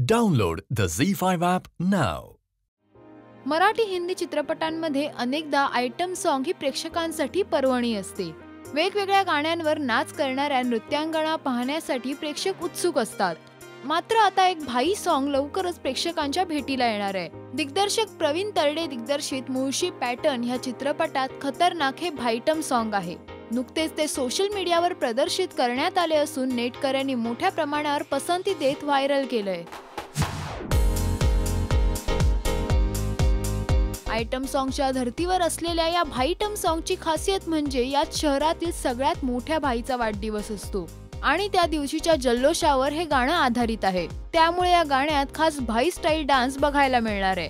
Download the Z5 app नाव मराठी हिंदी चित्रपटांमध्ये अनेकदा item song ही प्रेक्षकांसाठी पर्वणी असते. वेगवेगळ्या गाण्यांवर नाच करणाऱ्या नृत्यांगणा पाहण्यासाठी प्रेक्षक उत्सुक असतात. मात्र आता एक भाई सॉन्ग लवकरच प्रेक्षकांच्या भेटीला येणार आहे. दिग्दर्शक प्रवीण तरडे दिग्दर्शित मुळशी पॅटर्न ह्या चित्रपटात खतरनाक हे भाईटम सॉन्ग आहे. नुकतेच ते सोशल मीडियावर प्रदर्शित करण्यात आले असून नेटकऱ्यांनी मोठ्या प्रमाणावर पसंती देत व्हायरल केलंय. आयटम सॉन्गच्या धर्तीवर असलेल्या या भाईटम सॉन्गची खासियत म्हणजे यात शहरातील सगळ्यात मोठ्या भाईचा वाढदिवस असतो. आणि त्या दिवशीच्या जल्लोषावर हे गाणं आधारित आहे. त्यामुळे या गाण्यात खास भाई स्टाईल डान्स बघायला मिळणार आहे.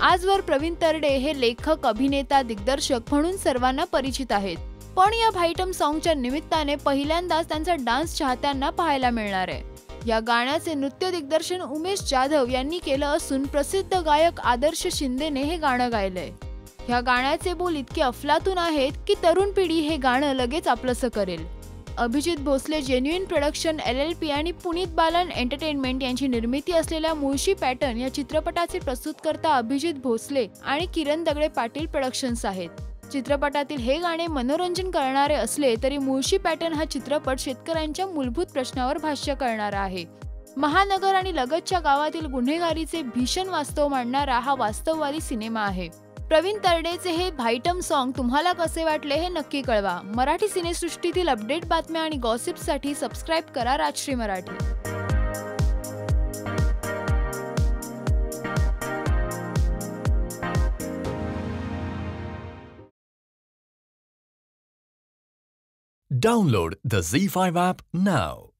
आजवर प्रवीण तरडे हे लेखक अभिनेता दिग्दर्शक म्हणून सर्वांना परिचित आहेत. पण या भाईटम सॉन्गच्या निमित्ताने पहिल्यांदाच त्यांचा डान्स चाहत्यांना पाहायला मिळणार आहे. या गाण्याचे नृत्य दिग्दर्शन उमेश जाधव यांनी केलं असून प्रसिद्ध गायक आदर्श शिंदेने हे गाणं गायलंय. ह्या गाण्याचे बोल इतके अफलातून आहेत की तरुण पिढी हे गाणं लगेच आपलंसं करेल. Abhijit Bhosale genuine production L L P आणि पुनीत बालन एंटरटेनमेंट यांची निर्मिती असलेल्या मुळशी पॅटर्न या चित्रपटाचे प्रस्तुतकर्ता अभिजित भोसले आणि किरण दगडे पाटील प्रोडक्शन्स आहेत. चित्रपटातील हे गाणे मनोरंजन करणारे असले तरी मुळशी पॅटर्न हा चित्रपट शेतकऱ्यांच्या मूलभूत प्रश्नावर भाष्य करणारा आहे. महानगर आणि लगतच्या गावातील गुन्हेगारीचे भीषण वास्तव मांडणारा हा वास्तववादी सिनेमा आहे. प्रवीण तरडेचे हे भाईटम सॉन्ग तुम्हाला कसे वाटले हे नक्की कळवा. मराठी सिनेसृष्टीतील अपडेट बातम्या आणि गॉसिपसाठी सबस्क्राईब करा Rajshri Marathi. Download the Z5 app now.